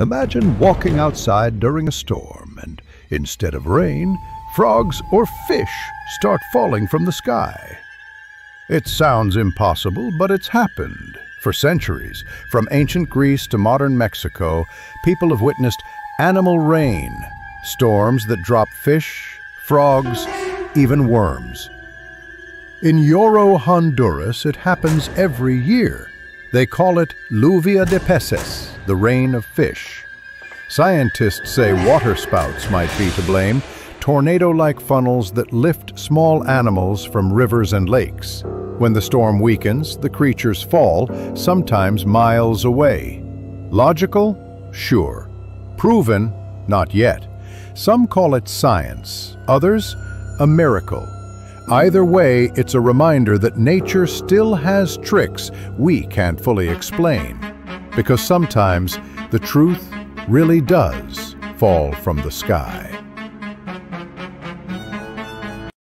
Imagine walking outside during a storm and instead of rain, frogs or fish start falling from the sky. It sounds impossible, but it's happened. For centuries, from ancient Greece to modern Mexico, people have witnessed animal rain, storms that drop fish, frogs, even worms. In Yoro, Honduras, it happens every year. They call it Lluvia de Peces, the rain of fish. Scientists say waterspouts might be to blame, tornado-like funnels that lift small animals from rivers and lakes. When the storm weakens, the creatures fall, sometimes miles away. Logical? Sure. Proven? Not yet. Some call it science, others, a miracle. Either way, it's a reminder that nature still has tricks we can't fully explain. Because sometimes the truth really does fall from the sky.